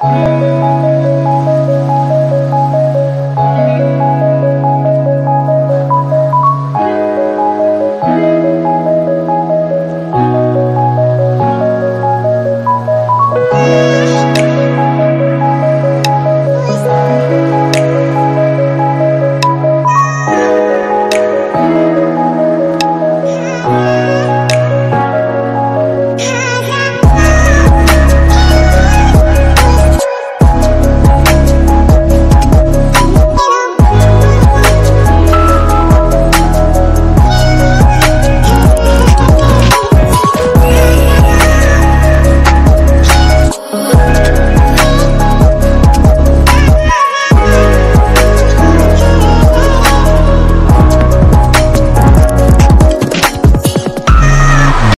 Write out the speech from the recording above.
Oh.